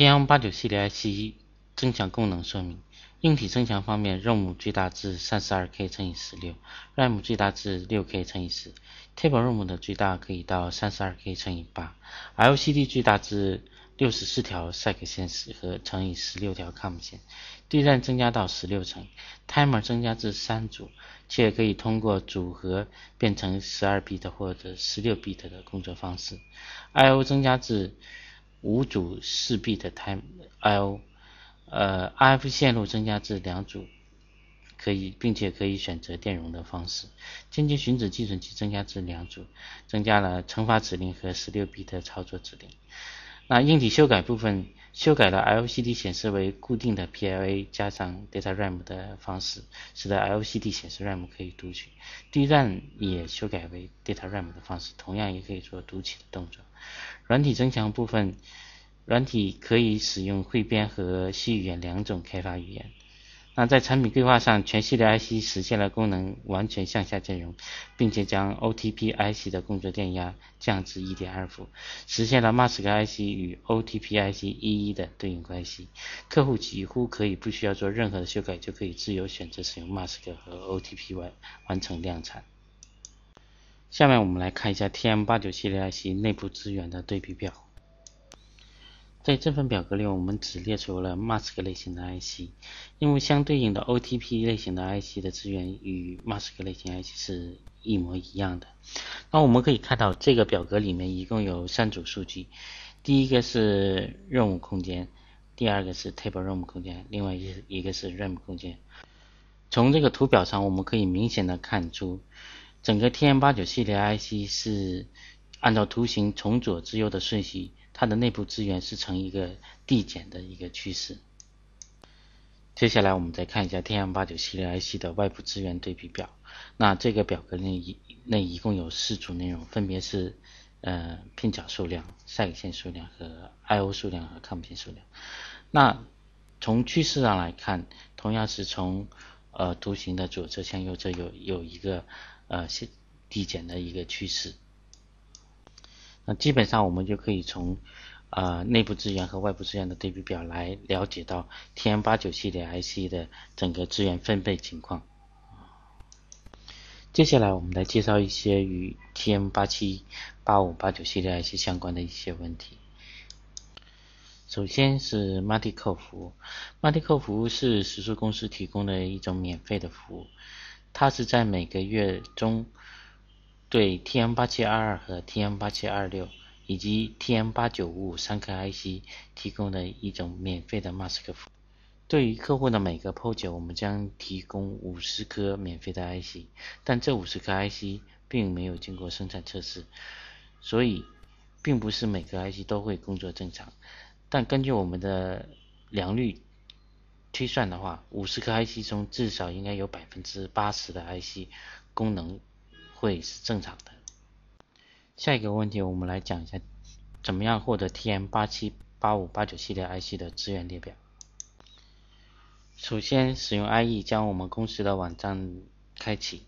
TM89 系列 IC 增强功能说明。硬体增强方面，ROM 最大至 32K 乘以16 RAM 最大至 6K 乘以4 Table ROM 的最大可以到 32K 乘以8 LCD 最大至64条 SAC 线和乘以16条 COM 线对战增加到16层，Timer 增加至3组，且可以通过组合变成12 bit 或者16 bit 的工作方式。I/O 增加至五组四 B 的 Time I/O，呃，RF 线路增加至两组，可以，并且可以选择电容的方式。间接寻址寄存器增加至两组，增加了乘法指令和十六 B 的操作指令。那硬体修改部分，修改了 LCD 显示为固定的 PLA 加上 Data RAM 的方式，使得 LCD 显示 RAM 可以读取；DRAM 也修改为 Data RAM 的方式，同样也可以做读取的动作。软体增强部分，软体可以使用汇编和 C 语言两种开发语言。那在产品规划上，全系列 IC 实现了功能完全向下兼容，并且将 OTP IC 的工作电压降至1.2伏，实现了 Mask IC 与 OTP IC 一一的对应关系。客户几乎可以不需要做任何的修改，就可以自由选择使用 Mask 和 OTP 完完成量产。下面我们来看一下 TM89 系列 IC 内部资源的对比表。在这份表格里，我们只列出了 Mask 类型的 IC，因为相对应的 OTP 类型的 IC 的资源与 Mask 类型 IC 是一模一样的。那我们可以看到，这个表格里面一共有三组数据，第一个是任务空间，第二个是 Table ROM 空间，另外一一个是 RAM 空间。从这个图表上，我们可以明显的看出，整个 TM89 系列 IC 是按照图形从左至右的顺序。它的内部资源是呈一个递减的一个趋势。接下来我们再看一下 TM89 系列 IC 的外部资源对比表。那这个表格内一内一共有四组内容，分别是呃拼角数量、赛线数量和 I/O 数量和抗偏数量。那从趋势上来看，同样是从呃图形的左侧向右侧有有一个呃递减的一个趋势。那基本上我们就可以从啊内部资源和外部资源的对比表来了解到 TM89 系列 IC 的整个资源分配情况。接下来我们来介绍一些与 TM87、85、89系列 IC 相关的一些问题。首先是 MultiCore 服，MultiCore 服是实数公司提供的一种免费的服务，它是在每个月中。对 TM8722 和 TM8726 以及 TM8955 三颗 IC 提供的一种免费的 mask 服务。对于客户的每个 PO9，我们将提供五十颗免费的 IC，但这五十颗 IC 并没有经过生产测试，所以并不是每个 IC 都会工作正常。但根据我们的良率推算的话，五十颗 IC 中至少应该有百分之八十的 IC 功能。会是正常的。下一个问题，我们来讲一下怎么样获得 TM 八七、八五、八九系列 IC 的资源列表。首先，使用 IE 将我们公司的网站开启，